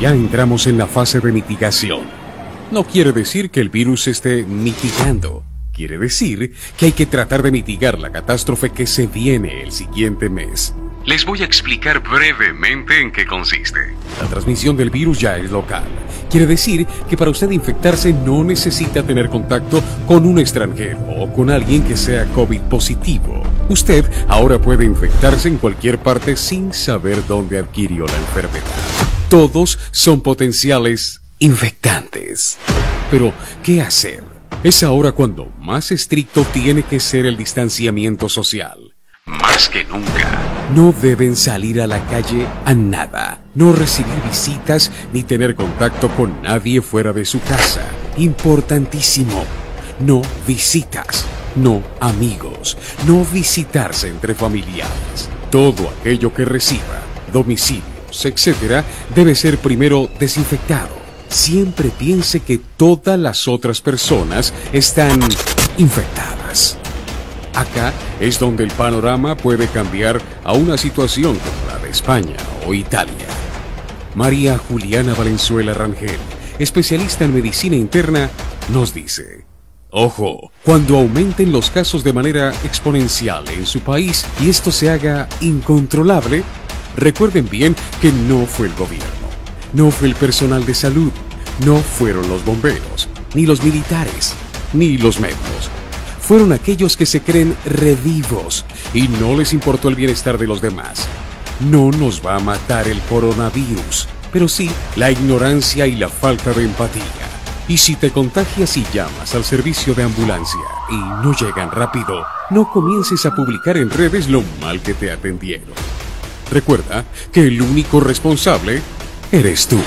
ya entramos en la fase de mitigación. No quiere decir que el virus esté mitigando. Quiere decir que hay que tratar de mitigar la catástrofe que se viene el siguiente mes. Les voy a explicar brevemente en qué consiste. La transmisión del virus ya es local. Quiere decir que para usted infectarse no necesita tener contacto con un extranjero o con alguien que sea COVID positivo. Usted ahora puede infectarse en cualquier parte sin saber dónde adquirió la enfermedad. Todos son potenciales infectantes. Pero, ¿qué hacer? Es ahora cuando más estricto tiene que ser el distanciamiento social. Más que nunca. No deben salir a la calle a nada. No recibir visitas ni tener contacto con nadie fuera de su casa. Importantísimo. No visitas. No amigos. No visitarse entre familiares. Todo aquello que reciba, etc., debe ser primero desinfectado. Siempre piense que todas las otras personas están infectadas. Acá es donde el panorama puede cambiar a una situación como la de España o Italia. María Juliana Valenzuela Rangel, especialista en medicina interna, nos dice, Ojo, cuando aumenten los casos de manera exponencial en su país y esto se haga incontrolable, recuerden bien que no fue el gobierno, no fue el personal de salud, no fueron los bomberos, ni los militares, ni los médicos fueron aquellos que se creen redivos y no les importó el bienestar de los demás. No nos va a matar el coronavirus, pero sí la ignorancia y la falta de empatía. Y si te contagias y llamas al servicio de ambulancia y no llegan rápido, no comiences a publicar en redes lo mal que te atendieron. Recuerda que el único responsable eres tú.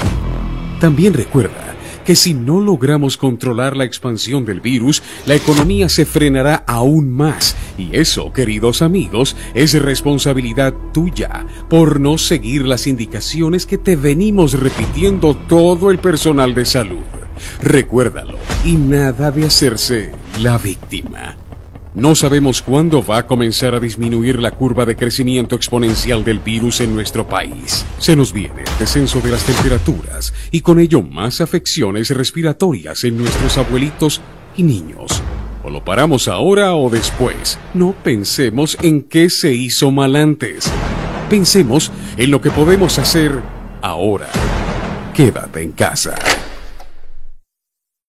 También recuerda que si no logramos controlar la expansión del virus, la economía se frenará aún más. Y eso, queridos amigos, es responsabilidad tuya por no seguir las indicaciones que te venimos repitiendo todo el personal de salud. Recuérdalo y nada de hacerse la víctima. No sabemos cuándo va a comenzar a disminuir la curva de crecimiento exponencial del virus en nuestro país. Se nos viene el descenso de las temperaturas y con ello más afecciones respiratorias en nuestros abuelitos y niños. O lo paramos ahora o después. No pensemos en qué se hizo mal antes. Pensemos en lo que podemos hacer ahora. Quédate en casa.